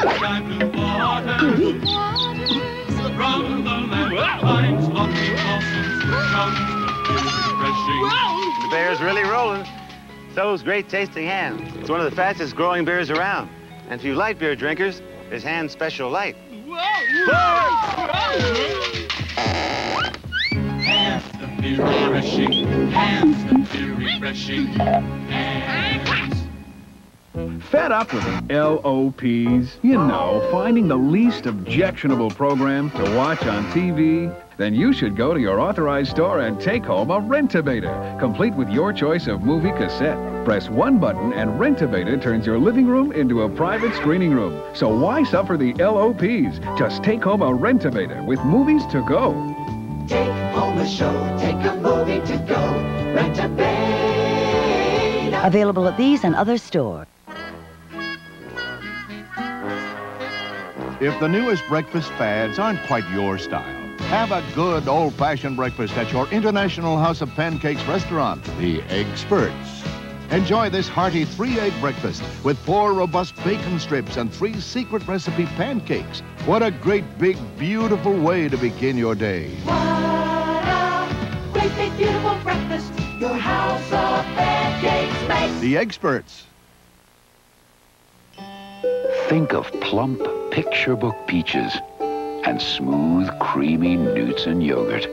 the land beer's really rolling. So's great tasting Hamm's. It's one of the fastest growing beers around. And for you light beer drinkers, there's Hamm's special light. Hamm's the beer refreshing. Hamm's the beer refreshing. Fed up with the LOPs? You know, finding the least objectionable program to watch on TV? Then you should go to your authorized store and take home a Rent-A-Beta, complete with your choice of movie cassette. Press one button and Rent-A-Beta turns your living room into a private screening room. So why suffer the LOPs? Just take home a Rent-A-Beta with movies to go. Take home a show, take a movie to go. Rent a beta. Available at these and other stores. If the newest breakfast fads aren't quite your style, have a good old-fashioned breakfast at your International House of Pancakes restaurant, the Experts. Enjoy this hearty three-egg breakfast with four robust bacon strips and three secret recipe pancakes. What a great, big, beautiful way to begin your day. What a great big beautiful breakfast your house of pancakes makes. The Experts. Think of plump picture book peaches and smooth, creamy Knudsen yogurt.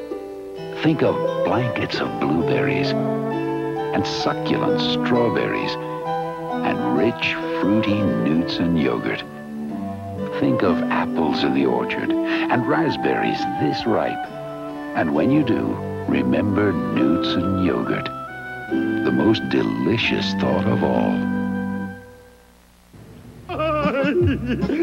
Think of blankets of blueberries and succulent strawberries and rich, fruity Knudsen yogurt. Think of apples in the orchard and raspberries this ripe. And when you do, remember Knudsen yogurt. The most delicious thought of all.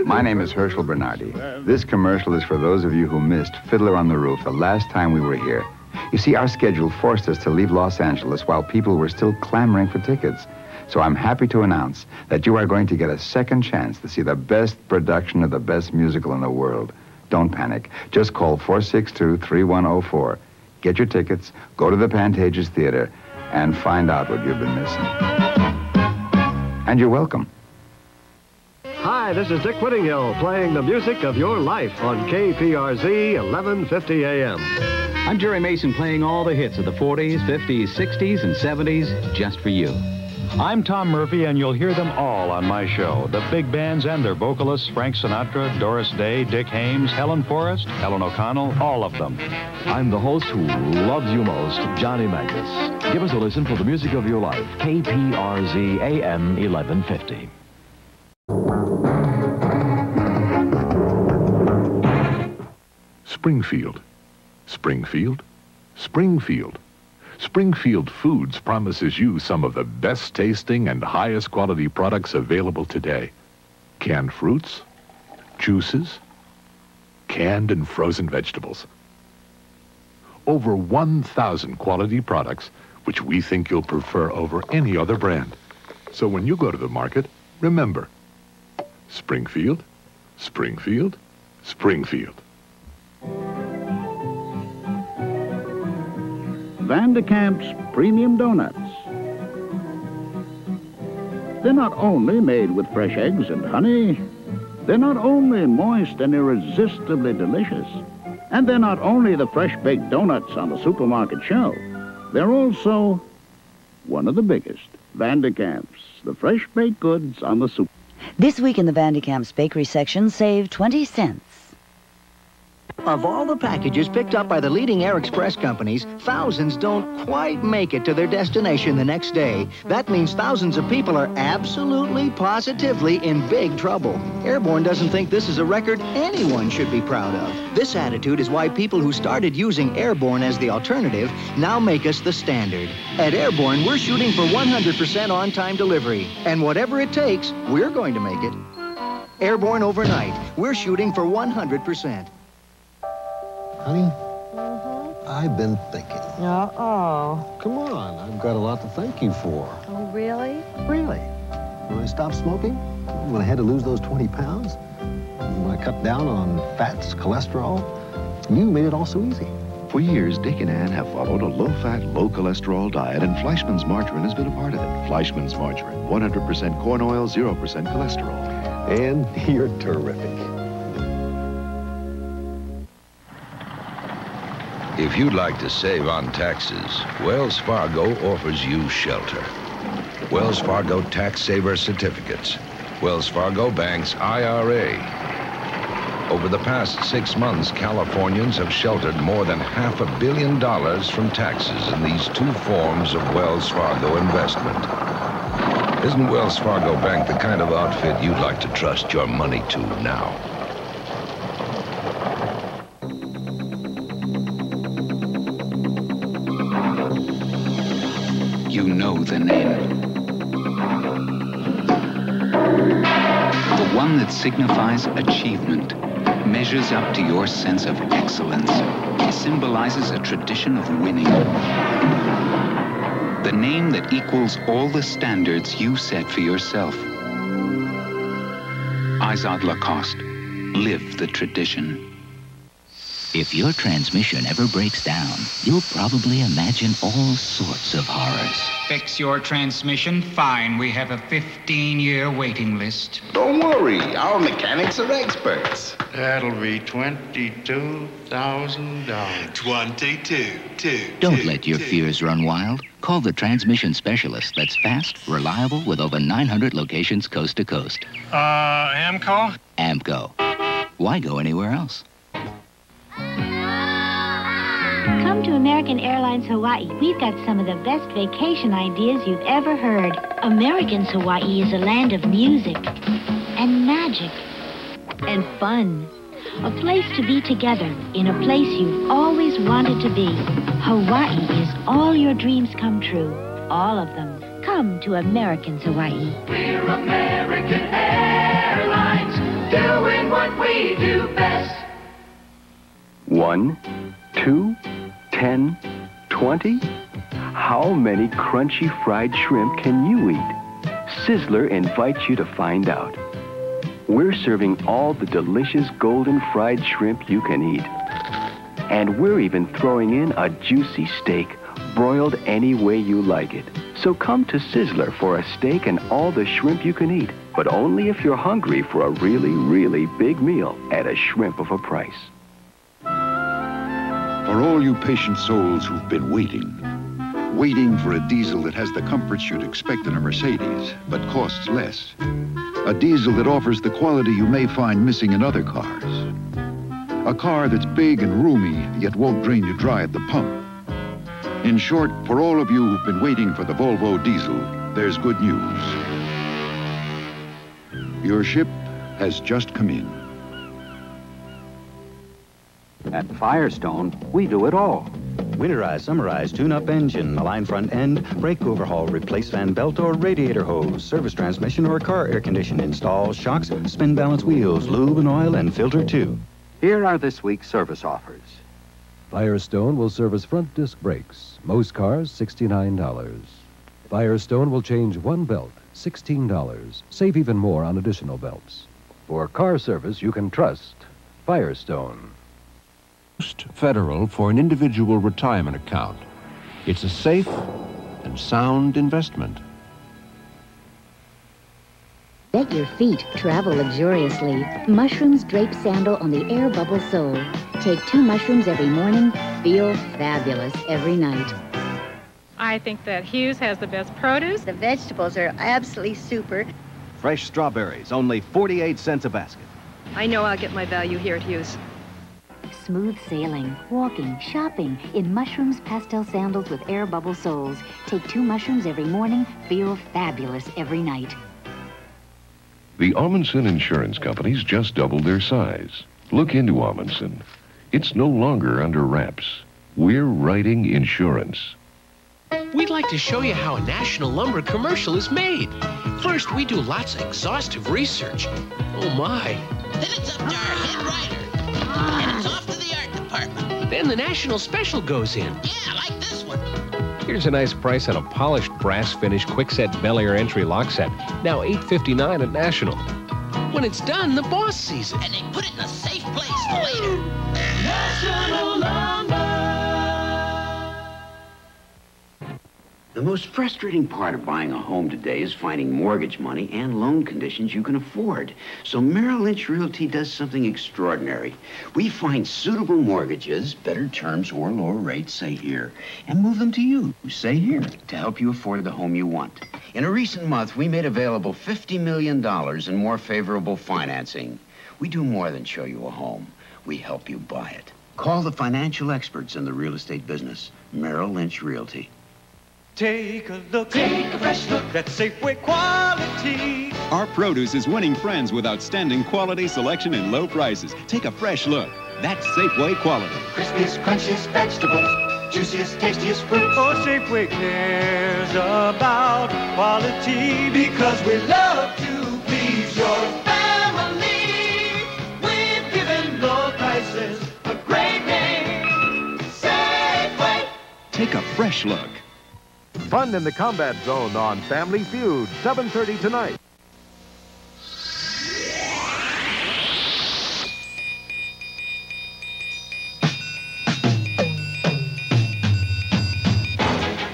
My name is Herschel Bernardi. This commercial is for those of you who missed Fiddler on the Roof the last time we were here. You see, our schedule forced us to leave Los Angeles while people were still clamoring for tickets. So I'm happy to announce that you are going to get a second chance to see the best production of the best musical in the world. Don't panic. Just call 462-3104. Get your tickets, go to the Pantages Theater, and find out what you've been missing. And you're welcome. Hi, this is Dick Whittinghill playing the music of your life on KPRZ 1150 AM. I'm Jerry Mason playing all the hits of the 40s, 50s, 60s, and 70s just for you. I'm Tom Murphy, and you'll hear them all on my show. The big bands and their vocalists Frank Sinatra, Doris Day, Dick Haymes, Helen Forrest, Helen O'Connell, all of them. I'm the host who loves you most, Johnny Magnus. Give us a listen for the music of your life. KPRZ AM 1150. Springfield. Springfield? Springfield. Springfield Foods promises you some of the best tasting and highest quality products available today. Canned fruits, juices, canned and frozen vegetables. Over 1,000 quality products which we think you'll prefer over any other brand. So when you go to the market, remember, Springfield, Springfield, Springfield. Van de Kamp's Premium Donuts. They're not only made with fresh eggs and honey, they're not only moist and irresistibly delicious, and they're not only the fresh-baked donuts on the supermarket shelf, they're also one of the biggest, Van de Kamp's, the fresh-baked goods on the super. This week in the Van de Kamp's bakery section, save 20 cents. Of all the packages picked up by the leading air express companies, thousands don't quite make it to their destination the next day. That means thousands of people are absolutely, positively in big trouble. Airborne doesn't think this is a record anyone should be proud of. This attitude is why people who started using Airborne as the alternative now make us the standard. At Airborne, we're shooting for 100% on-time delivery. And whatever it takes, we're going to make it. Airborne overnight, we're shooting for 100%. Honey, I've been thinking. Uh-oh. Come on, I've got a lot to thank you for. Oh, really? Really? When I stopped smoking, when I had to lose those 20 pounds, when I cut down on fats, cholesterol, you made it all so easy. For years, Dick and Ann have followed a low-fat, low-cholesterol diet, and Fleischmann's margarine has been a part of it. Fleischmann's margarine, 100% corn oil, 0% cholesterol. And you're terrific. If you'd like to save on taxes, Wells Fargo offers you shelter. Wells Fargo Tax Saver Certificates. Wells Fargo Bank's IRA. Over the past six months, Californians have sheltered more than half a billion dollars from taxes in these two forms of Wells Fargo investment. Isn't Wells Fargo Bank the kind of outfit you'd like to trust your money to now? The name. The one that signifies achievement, measures up to your sense of excellence, symbolizes a tradition of winning. The name that equals all the standards you set for yourself. Izod Lacoste. Live the tradition. If your transmission ever breaks down, you'll probably imagine all sorts of horrors. Fix your transmission? Fine. We have a 15 year waiting list. Don't worry, our mechanics are experts. That'll be $22,000. 22, two. Don't let your fears run wild. Call the transmission specialist that's fast, reliable, with over 900 locations coast to coast. Uh, AAMCO? AAMCO. Why go anywhere else? Come to American Airlines Hawaii. We've got some of the best vacation ideas you've ever heard. American's Hawaii is a land of music and magic and fun. A place to be together in a place you've always wanted to be. Hawaii is all your dreams come true. All of them. Come to American's Hawaii. We're American Airlines, doing what we do best. One, two, ten, twenty? How many crunchy fried shrimp can you eat? Sizzler invites you to find out. We're serving all the delicious golden fried shrimp you can eat. And we're even throwing in a juicy steak, broiled any way you like it. So come to Sizzler for a steak and all the shrimp you can eat, but only if you're hungry for a really, really big meal at a shrimp of a price. For all you patient souls who've been waiting, waiting for a diesel that has the comforts you'd expect in a Mercedes, but costs less. A diesel that offers the quality you may find missing in other cars. A car that's big and roomy, yet won't drain you dry at the pump. In short, for all of you who've been waiting for the Volvo diesel, there's good news. Your ship has just come in. At Firestone, we do it all. Winterize, summarize, tune-up engine, align front end, brake overhaul, replace fan belt or radiator hose, service transmission or car air condition, install shocks, spin balance wheels, lube and oil, and filter too. Here are this week's service offers. Firestone will service front disc brakes. Most cars, $69. Firestone will change one belt, $16. Save even more on additional belts. For car service you can trust, Firestone. Federal for an individual retirement account. It's a safe and sound investment. Let your feet travel luxuriously. Mushrooms drape sandal on the air bubble sole. Take two mushrooms every morning. Feel fabulous every night. I think that Hughes has the best produce. The vegetables are absolutely super. Fresh strawberries, only 48 cents a basket. I know I'll get my value here at Hughes. Smooth sailing, walking, shopping in mushrooms pastel sandals with air bubble soles. Take two mushrooms every morning. Feel fabulous every night. The Ahmanson Insurance Company's just doubled their size. Look into Ahmanson. It's no longer under wraps. We're writing insurance. We'd like to show you how a National Lumber commercial is made. First, we do lots of exhaustive research. Oh my. Then it's up to our head writer. And it's off Then the national special goes in. Yeah, like this one. Here's a nice price on a polished brass finish Kwikset Bel Air entry lock set. Now $8.59 at National. When it's done, the boss sees it. And they put it in a safe place for later. National The most frustrating part of buying a home today is finding mortgage money and loan conditions you can afford. So Merrill Lynch Realty does something extraordinary. We find suitable mortgages, better terms or lower rates, say here, and move them to you, say here, to help you afford the home you want. In a recent month, we made available $50 million in more favorable financing. We do more than show you a home. We help you buy it. Call the financial experts in the real estate business, Merrill Lynch Realty. Take a look. Take a fresh look. That's Safeway quality. Our produce is winning friends with outstanding quality, selection, and low prices. Take a fresh look. That's Safeway quality. Crispiest, crunchiest vegetables, juiciest, tastiest fruits. Oh, Safeway cares about quality because we love to please your family. We've given low prices a great name. Safeway. Take a fresh look. Fun in the Combat Zone on Family Feud, 7.30 tonight.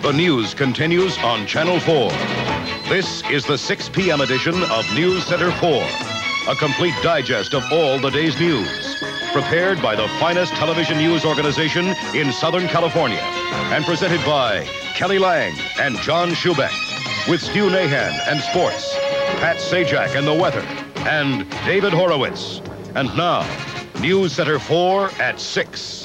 The news continues on Channel 4. This is the 6 p.m. edition of News Center 4, a complete digest of all the day's news, prepared by the finest television news organization in Southern California, and presented by Kelly Lang and John Schubeck, with Stu Nahan and sports, Pat Sajak and the weather, and David Horowitz. And now, News Center 4 at 6.